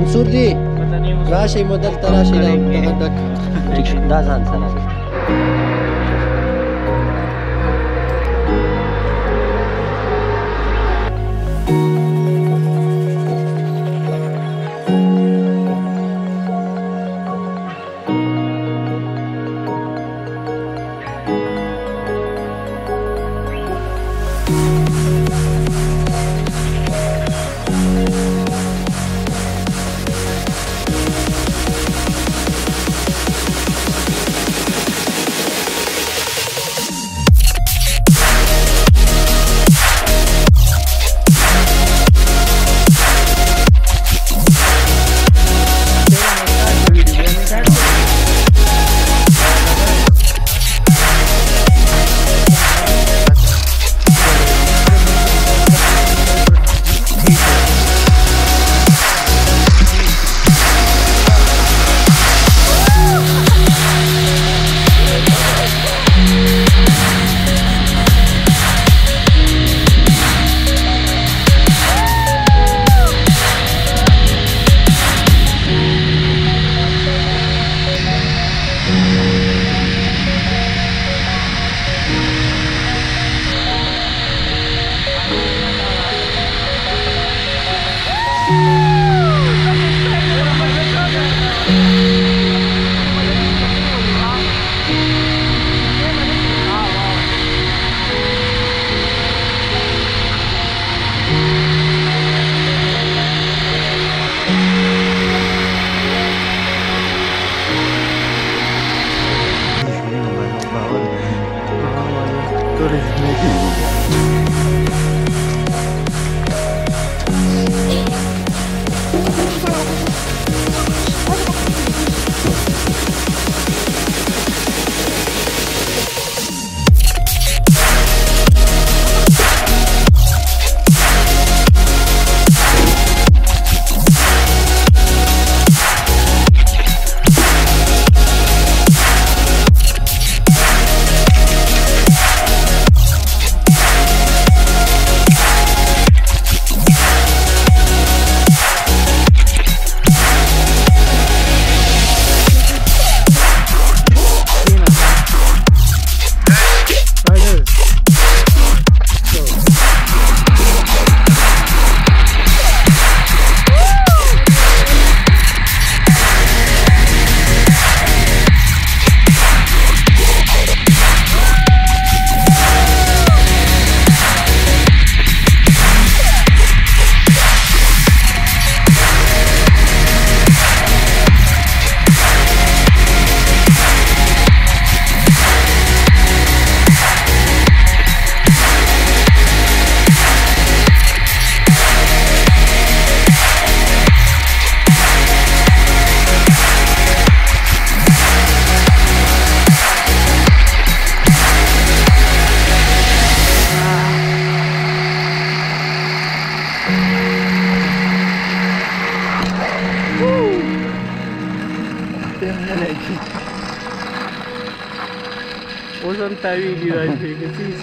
منصور دی راشي مدل تراشي دا ځان سره Ozan tabii diyor Ayşe. Kesin